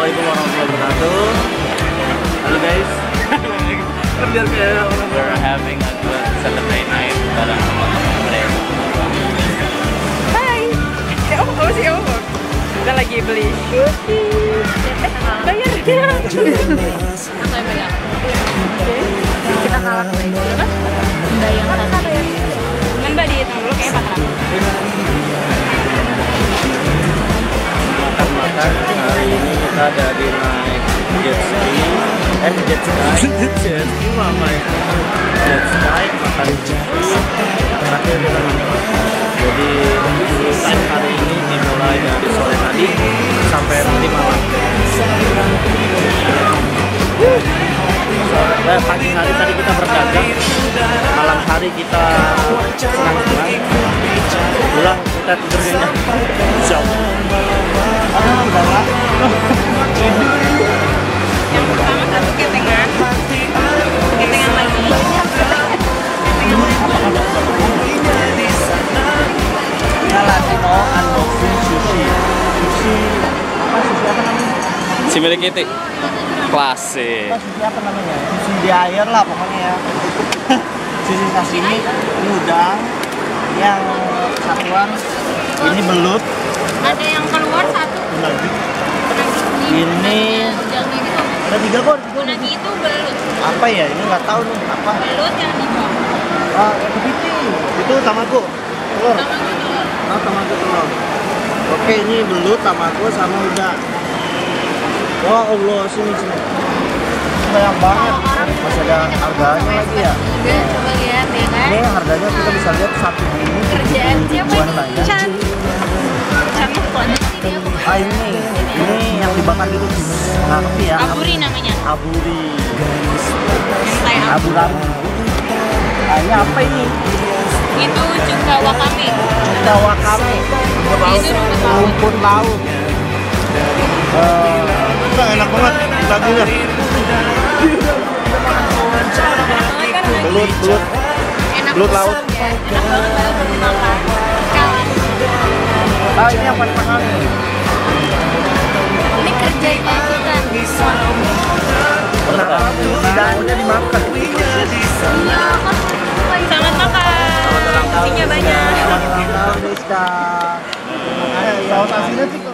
Assalamualaikum warahmatullahi wabarakatuh. Halo guys. Biar kayak orang We're having a good Saturday night bareng teman-teman mereka. Hai. Ya om, apa sih om? Kita lagi beli. Eh, bayar ya. Yang. Kita kalah Siapa? Bayang satu. Kan mbak dihitung dulu kayak 400. Dari naik jet ski. Eh jet ski. jet ski apa ya? Jet ski makan jet ski. Terakhir kita. Jadi time hari ini dimulai dari sore tadi sampai nanti malam. Sore, eh, pagi hari tadi kita berdagang, malam hari kita senang-senang, pulang kita tidur nyenyak. Jauh. Ah, Si milik kita. Klasik. Sushi apa namanya? Sushi di air lah pokoknya ya. sushi sashimi, ini udang, yang satuan ini belut, Ada yang keluar satu. Unagi. Ini ada tiga kok. Unagi itu belut. Apa ya? Ini nggak tahu nih apa. Belut yang di bawah. Ah, kepiting. Itu tamago. Telur. Sama gitu. Oh, tamago telur. Oke, ini belut, tamago sama udang. Wah Allah, sini sini. Banyak banget. Masih ada harganya lagi ya. Juga coba lihat ya kan. Ini harganya kita bisa lihat satu ini Kerjaan siapa ini? Chan mana sih dia. Ah ini, ini yang dibakar gitu. Nggak ngerti ya. Aburi namanya. Aburi. Mentai aburi. Abu Dhabi. Ah, ini apa ini? Itu juga wakame. Kita wakame. Itu rumput laut. Rumput laut. Eh, Enggak enak banget dagingnya. Belut, belut. Belut laut. Ya. Ah ini yang paling mahal nih. Ini kerja ikutan. Beneran. Daunnya dimakan. Selamat makan. Isinya banyak. Selamat. Saus asinnya sih